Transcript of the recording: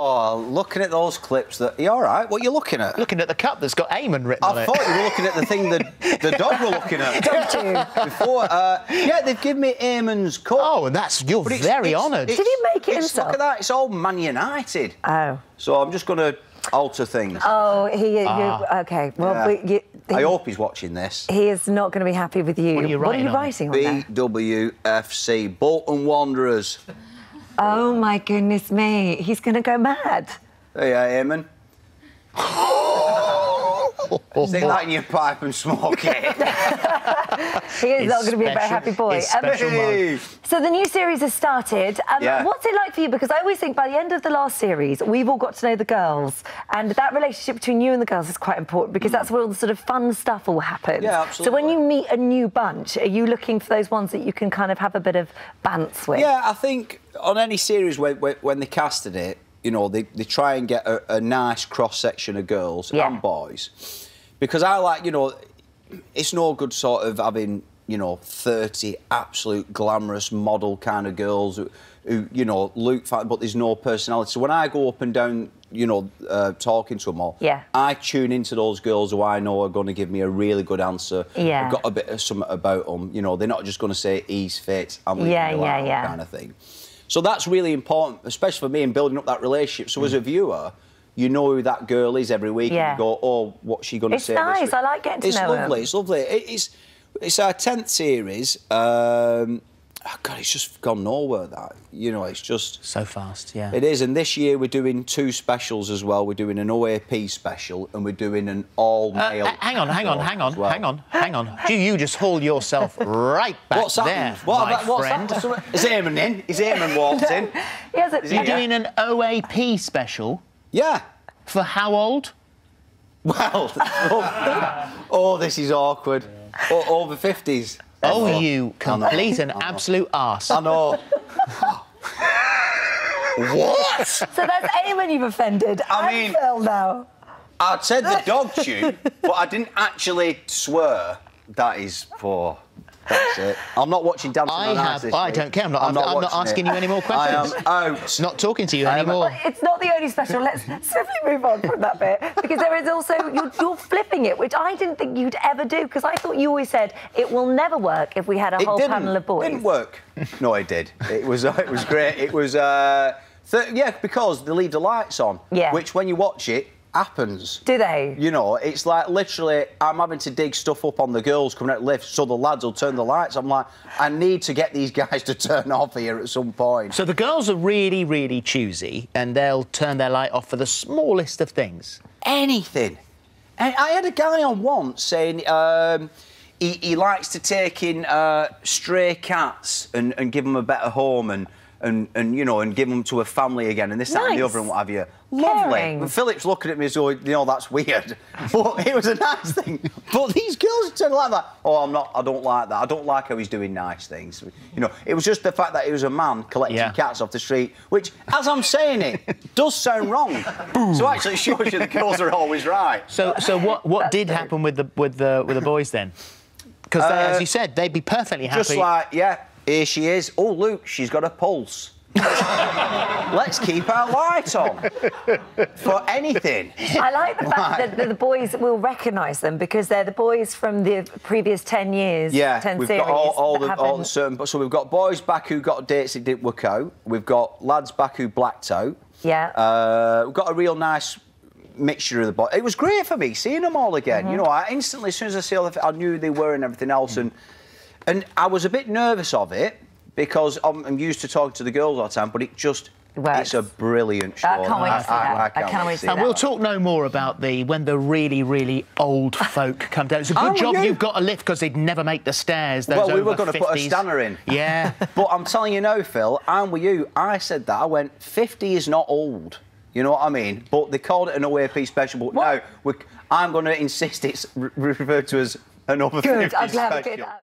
Oh, looking at those clips, that you all right? What are you looking at? Looking at the cup that's got Eamonn written on it. I thought you were looking at the thing that the dog were looking at. Don't you? Before, uh, yeah, they've given me Eamonn's cup. Oh, and that's you're But it's- very honoured. Did he make it it's- himself? Look at that, it's all Man United. Oh. So I'm just going to alter things. Oh, he. Ah. You, okay. Well, Yeah. we, you, I hope he's watching this. he is not going to be happy with you. What are you What are writing you on? writing on? BWFC, Bolton Wanderers. Oh my goodness me, he's going to go mad. Hey, Eamonn. Stick that in your pipe and smoke it. He is It's not going to be a very happy boy. Um, special So the new series has started. Um, Yeah. What's it like for you? Because I always think by the end of the last series, we've all got to know the girls, and that relationship between you and the girls is quite important because that's where all the sort of fun stuff all happens. Yeah, absolutely. So when you meet a new bunch, are you looking for those ones that you can kind of have a bit of bants with? Yeah, I think on any series when, when, when they casted it, you know, they, they try and get a, a nice cross section of girls Yeah. and boys. Because I like, you know, it's no good sort of having, you know, 30 absolute glamorous model kind of girls who, who you know, look fine, but there's no personality. So when I go up and down, you know, uh, talking to them all, Yeah. I tune into those girls who I know are going to give me a really good answer. Yeah. I've got a bit of something about them. You know, they're not just going to say he's fit, I'm leaving Yeah, yeah, alone," yeah. kind of thing. So that's really important, especially for me in building up that relationship. So as a viewer, you know who that girl is every week, Yeah. and you go, "Oh, what's she going to It's say?" this nice. week?" I like getting to it's know 'em. lovely. It's lovely. It's it's our tenth series. Um, oh God, it's just gone nowhere. That you know, it's just. So fast, yeah. It is, and this year we're doing two specials as well. We're doing an OAP special, and we're doing an all-male. Uh, hang on, hang on, hang on, well. hang on, hang on. Do you just haul yourself right back What's there, happened? What my about, what's friend? happened? Is Eamonn in? Is Eamonn walked in? He has a, Is he You're Yeah. doing an OAP special Yeah. for how old? Well, oh, oh, this is awkward. O- over 50s. Oh, you complete and absolute arse. I know. what? So that's Eamonn you've offended. I and mean- Phil now. I said the dog chew, but I didn't actually swear. That is for. That's it. I'm not watching Dancing I have- this I don't care. I'm not- I'm not watching asking it. you any more questions. I am questions. out. Not talking to you I am- anymore. It's not the only special. Let's swiftly move on from that bit because there is also you're, you're flipping it, which I didn't think you'd ever do because I thought you always said it will never work if we had a It whole didn't, panel of boys. It didn't work. No, it did. It was. Uh, it was great. It was. Uh, th- yeah, because they leave the lights on. Yeah. Which, when you watch it, happens. Do they? You know, it's like literally, I'm having to dig stuff up on the girls coming out lift, so the lads will turn the lights. I'm like, I need to get these guys to turn off here at some point. So the girls are really, really choosy, and they'll turn their light off for the smallest of things. Anything. And I had a guy on once saying um, he, he likes to take in uh, stray cats and, and give them a better home and, and, and, you know, and give them to a family again and this, that, and the other and what have you. Lovely. Caring. And Phillip's looking at me as though, you know, that's weird. But it was a nice thing. But these girls turn like that. Oh, I'm not, I don't like that. I don't like how he's doing nice things. You know, it was just the fact that he was a man collecting Yeah. cats off the street, which, as I'm saying it, does sound wrong. so actually, it shows you the girls are always right. So, so what, what did happen with the with the with the boys then? Because as Uh, you said, they'd be perfectly happy. Just like, yeah, here she is. Oh, look, she's got a pulse. Let's keep our light on for anything. I like the fact that the, boys will recognise them because they're the boys from the previous ten years. Yeah, 10 we've series got all, all the all the certain. So we've got boys back who got dates that didn't work out. We've got lads back who blacked out. Yeah. Uh, we've got a real nice mixture of the boys. It was great for me seeing them all again. Mm-hmm. You know, I instantly, as soon as I see all the, I knew they were and everything else, and and I was a bit nervous of it because I'm, I'm used to talking to the girls all the time, but it just. Works. It's a brilliant show. I can't wait to see that. I can't wait to see And that. we'll talk no more about the when the really, really old folk come down. It's a good Oh, job yeah. you've got a lift because they'd never make the stairs. Those Well, we were over going to put a 50s. stunner in. Yeah. But I'm telling you now, Phil, I'm with you. I said that. I went, 50 is not old. You know what I mean? But they called it an OAP special. But What? now we're, I'm going to insist it's re- referred to as an over 50 Good. I'm glad we special. did that.